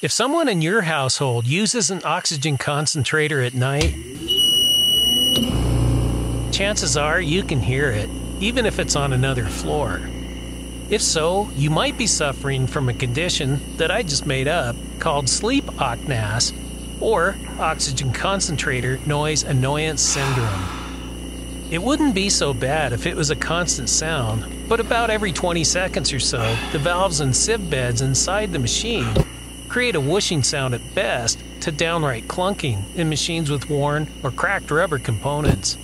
If someone in your household uses an oxygen concentrator at night, chances are you can hear it, even if it's on another floor. If so, you might be suffering from a condition that I just made up called sleep apnea or oxygen concentrator noise annoyance syndrome. It wouldn't be so bad if it was a constant sound, but about every 20 seconds or so, the valves and sieve beds inside the machine create a whooshing sound at best to downright clunking in machines with worn or cracked rubber components.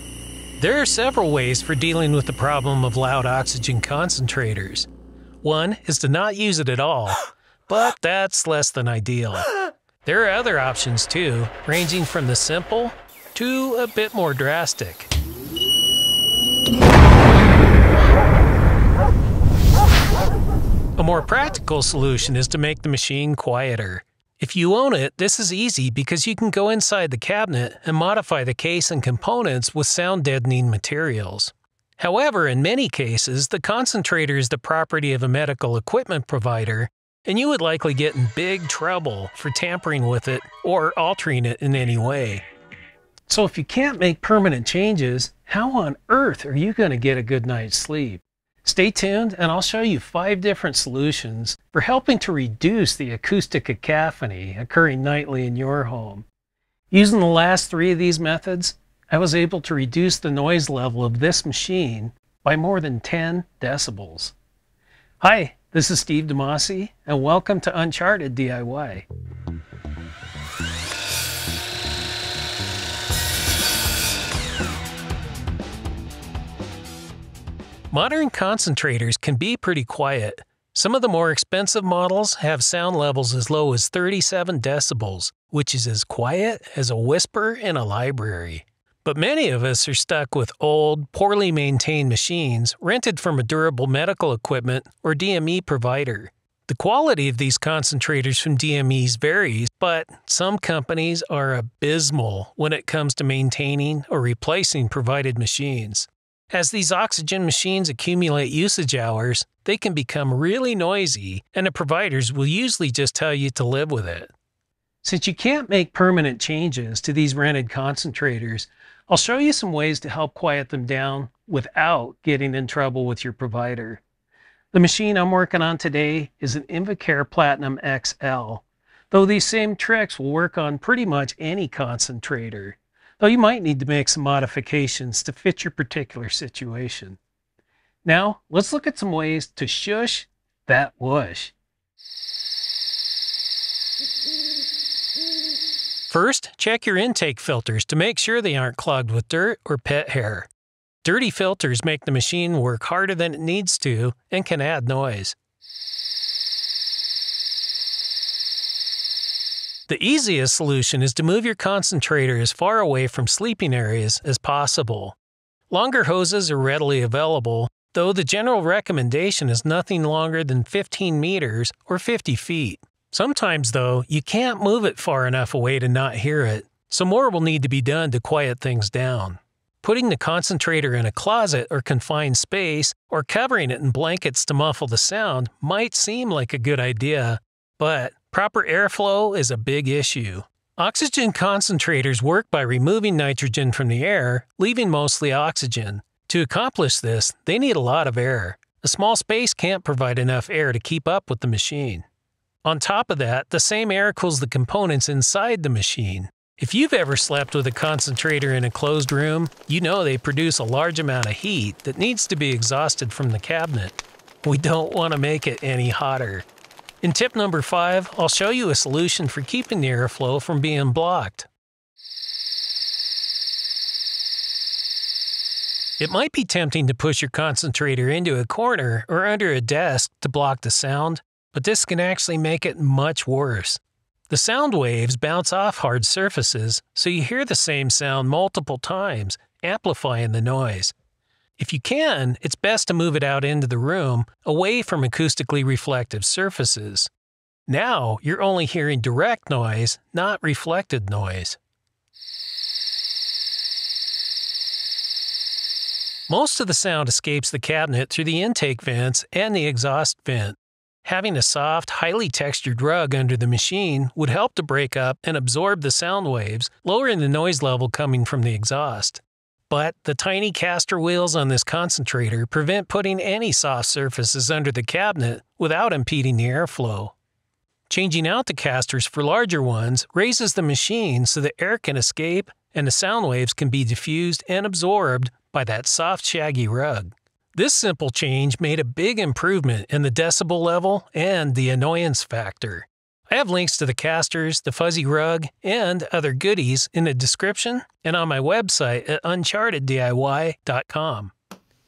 There are several ways for dealing with the problem of loud oxygen concentrators. One is to not use it at all, but that's less than ideal. There are other options too, ranging from the simple to a bit more drastic. A more practical solution is to make the machine quieter. If you own it, this is easy because you can go inside the cabinet and modify the case and components with sound deadening materials. However, in many cases, the concentrator is the property of a medical equipment provider, and you would likely get in big trouble for tampering with it or altering it in any way. So, if you can't make permanent changes, how on earth are you going to get a good night's sleep? Stay tuned and I'll show you five different solutions for helping to reduce the acoustic cacophony occurring nightly in your home. Using the last three of these methods, I was able to reduce the noise level of this machine by more than 10 decibels. Hi, this is Steve DiMasi, and welcome to Uncharted DIY. Modern concentrators can be pretty quiet. Some of the more expensive models have sound levels as low as 37 decibels, which is as quiet as a whisper in a library. But many of us are stuck with old, poorly maintained machines rented from a durable medical equipment or DME provider. The quality of these concentrators from DMEs varies, but some companies are abysmal when it comes to maintaining or replacing provided machines. As these oxygen machines accumulate usage hours, they can become really noisy, and the providers will usually just tell you to live with it. Since you can't make permanent changes to these rented concentrators, I'll show you some ways to help quiet them down without getting in trouble with your provider. The machine I'm working on today is an Invacare Platinum XL, though these same tricks will work on pretty much any concentrator though you might need to make some modifications to fit your particular situation. Now, let's look at some ways to shush that whoosh. First, check your intake filters to make sure they aren't clogged with dirt or pet hair. Dirty filters make the machine work harder than it needs to and can add noise. The easiest solution is to move your concentrator as far away from sleeping areas as possible. Longer hoses are readily available, though the general recommendation is nothing longer than 15 meters or 50 feet. Sometimes, though, you can't move it far enough away to not hear it, so more will need to be done to quiet things down. Putting the concentrator in a closet or confined space, or covering it in blankets to muffle the sound might seem like a good idea, but Proper airflow is a big issue. Oxygen concentrators work by removing nitrogen from the air, leaving mostly oxygen. To accomplish this, they need a lot of air. A small space can't provide enough air to keep up with the machine. On top of that, the same air cools the components inside the machine. If you've ever slept with a concentrator in a closed room, you know they produce a large amount of heat that needs to be exhausted from the cabinet. We don't want to make it any hotter. In tip number five, I'll show you a solution for keeping the airflow from being blocked. It might be tempting to push your concentrator into a corner or under a desk to block the sound, but this can actually make it much worse. The sound waves bounce off hard surfaces, so you hear the same sound multiple times, amplifying the noise. If you can, it's best to move it out into the room, away from acoustically reflective surfaces. Now you're only hearing direct noise, not reflected noise. Most of the sound escapes the cabinet through the intake vents and the exhaust vent. Having a soft, highly textured rug under the machine would help to break up and absorb the sound waves, lowering the noise level coming from the exhaust. But the tiny caster wheels on this concentrator prevent putting any soft surfaces under the cabinet without impeding the airflow. Changing out the casters for larger ones raises the machine so the air can escape and the sound waves can be diffused and absorbed by that soft, shaggy rug. This simple change made a big improvement in the decibel level and the annoyance factor. I have links to the casters, the fuzzy rug, and other goodies in the description and on my website at uncharteddiy.com.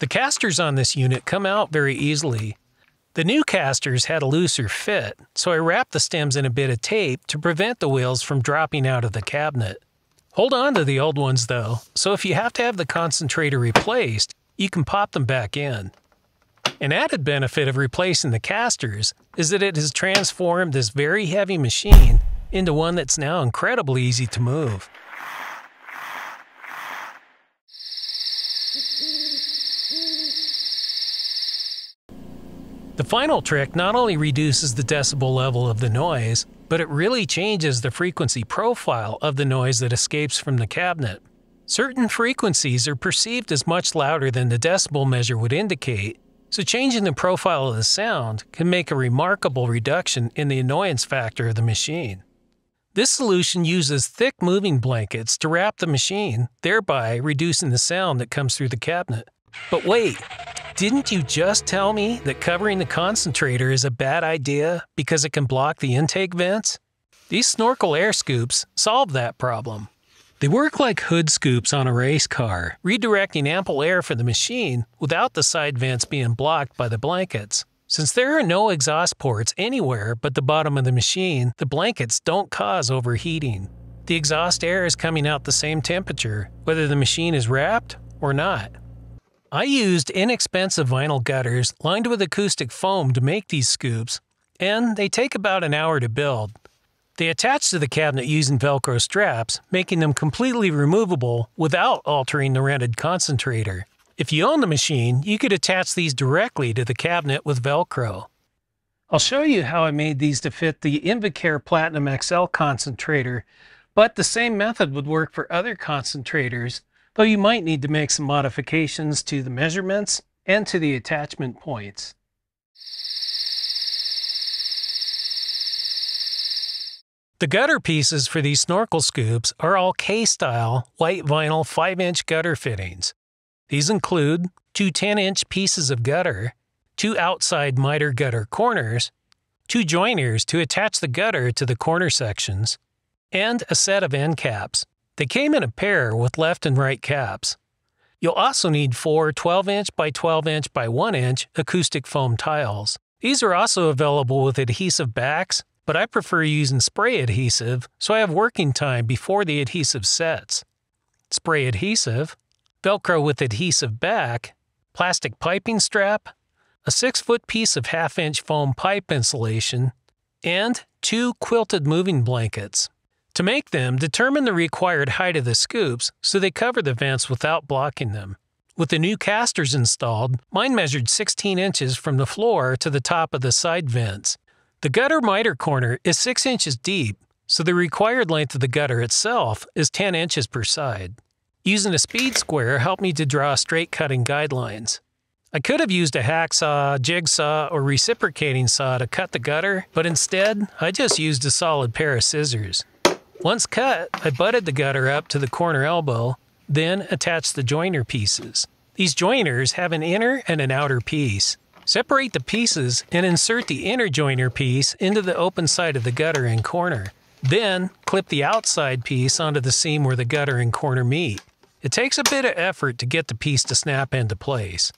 The casters on this unit come out very easily. The new casters had a looser fit, so I wrapped the stems in a bit of tape to prevent the wheels from dropping out of the cabinet. Hold on to the old ones though, so if you have to have the concentrator replaced, you can pop them back in. An added benefit of replacing the casters is that it has transformed this very heavy machine into one that's now incredibly easy to move. The final trick not only reduces the decibel level of the noise, but it really changes the frequency profile of the noise that escapes from the cabinet. Certain frequencies are perceived as much louder than the decibel measure would indicate, so changing the profile of the sound can make a remarkable reduction in the annoyance factor of the machine. This solution uses thick moving blankets to wrap the machine, thereby reducing the sound that comes through the cabinet. But wait, didn't you just tell me that covering the concentrator is a bad idea because it can block the intake vents? These snorkel air scoops solve that problem. They work like hood scoops on a race car, redirecting ample air for the machine without the side vents being blocked by the blankets. Since there are no exhaust ports anywhere but the bottom of the machine, the blankets don't cause overheating. The exhaust air is coming out the same temperature, whether the machine is wrapped or not. I used inexpensive vinyl gutters lined with acoustic foam to make these scoops, and they take about an hour to build. They attach to the cabinet using Velcro straps, making them completely removable without altering the rented concentrator. If you own the machine, you could attach these directly to the cabinet with Velcro. I'll show you how I made these to fit the Invacare Platinum XL concentrator, but the same method would work for other concentrators, though you might need to make some modifications to the measurements and to the attachment points. The gutter pieces for these snorkel scoops are all K-style white vinyl 5-inch gutter fittings. These include two 10-inch pieces of gutter, two outside miter gutter corners, two joiners to attach the gutter to the corner sections, and a set of end caps. They came in a pair with left and right caps. You'll also need four 12-inch by 12-inch by 1-inch acoustic foam tiles. These are also available with adhesive backs but I prefer using spray adhesive so I have working time before the adhesive sets. Spray adhesive, Velcro with adhesive back, plastic piping strap, a 6 foot piece of half inch foam pipe insulation, and two quilted moving blankets. To make them, determine the required height of the scoops so they cover the vents without blocking them. With the new casters installed, mine measured 16 inches from the floor to the top of the side vents. The gutter miter corner is 6 inches deep, so the required length of the gutter itself is 10 inches per side. Using a speed square helped me to draw straight cutting guidelines. I could have used a hacksaw, jigsaw, or reciprocating saw to cut the gutter, but instead, I just used a solid pair of scissors. Once cut, I butted the gutter up to the corner elbow, then attached the joiner pieces. These joiners have an inner and an outer piece. Separate the pieces and insert the inner joiner piece into the open side of the gutter and corner. Then, clip the outside piece onto the seam where the gutter and corner meet. It takes a bit of effort to get the piece to snap into place.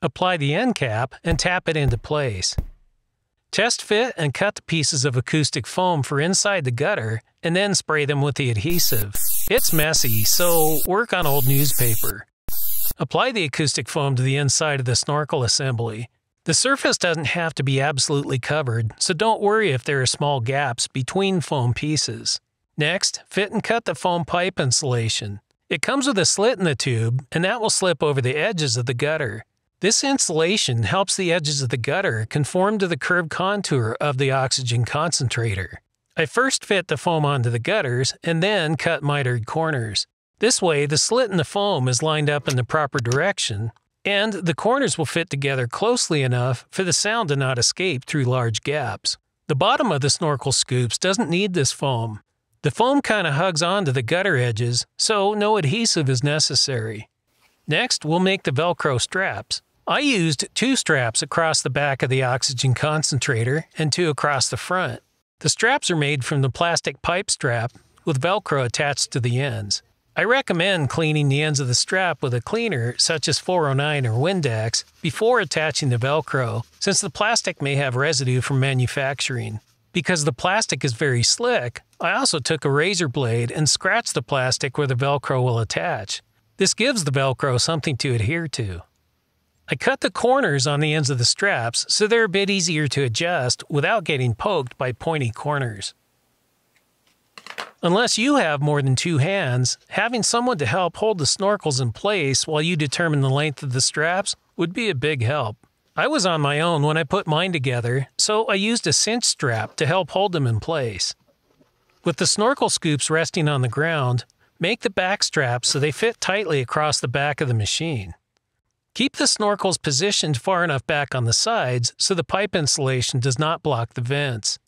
Apply the end cap and tap it into place. Test fit and cut the pieces of acoustic foam for inside the gutter and then spray them with the adhesive. It's messy, so work on old newspaper. Apply the acoustic foam to the inside of the snorkel assembly. The surface doesn't have to be absolutely covered, so don't worry if there are small gaps between foam pieces. Next, fit and cut the foam pipe insulation. It comes with a slit in the tube, and that will slip over the edges of the gutter. This insulation helps the edges of the gutter conform to the curved contour of the oxygen concentrator. I first fit the foam onto the gutters and then cut mitered corners. This way, the slit in the foam is lined up in the proper direction, and the corners will fit together closely enough for the sound to not escape through large gaps. The bottom of the snorkel scoops doesn't need this foam. The foam kind of hugs onto the gutter edges, so no adhesive is necessary. Next, we'll make the Velcro straps. I used two straps across the back of the oxygen concentrator and two across the front. The straps are made from the plastic pipe strap with Velcro attached to the ends. I recommend cleaning the ends of the strap with a cleaner such as 409 or Windex before attaching the Velcro, since the plastic may have residue from manufacturing. Because the plastic is very slick, I also took a razor blade and scratched the plastic where the Velcro will attach. This gives the Velcro something to adhere to. I cut the corners on the ends of the straps so they're a bit easier to adjust without getting poked by pointy corners. Unless you have more than two hands, having someone to help hold the snorkels in place while you determine the length of the straps would be a big help. I was on my own when I put mine together, so I used a cinch strap to help hold them in place. With the snorkel scoops resting on the ground, make the back straps so they fit tightly across the back of the machine. Keep the snorkels positioned far enough back on the sides so the pipe insulation does not block the vents.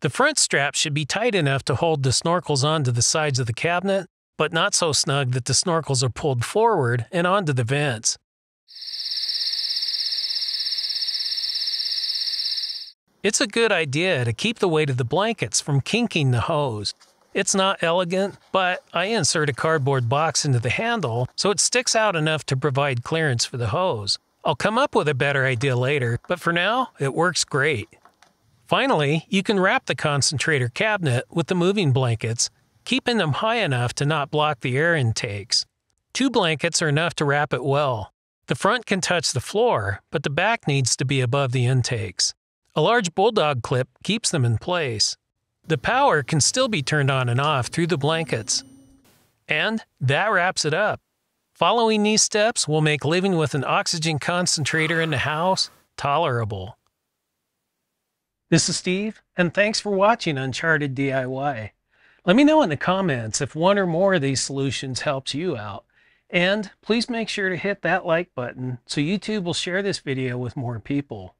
The front strap should be tight enough to hold the snorkels onto the sides of the cabinet, but not so snug that the snorkels are pulled forward and onto the vents. It's a good idea to keep the weight of the blankets from kinking the hose. It's not elegant, but I insert a cardboard box into the handle so it sticks out enough to provide clearance for the hose. I'll come up with a better idea later, but for now, it works great. Finally, you can wrap the concentrator cabinet with the moving blankets, keeping them high enough to not block the air intakes. Two blankets are enough to wrap it well. The front can touch the floor, but the back needs to be above the intakes. A large bulldog clip keeps them in place. The power can still be turned on and off through the blankets. And that wraps it up. Following these steps will make living with an oxygen concentrator in the house tolerable. This is Steve, and thanks for watching Uncharted DIY. Let me know in the comments if one or more of these solutions helps you out. And please make sure to hit that like button so YouTube will share this video with more people.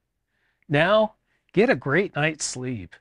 Now, get a great night's sleep.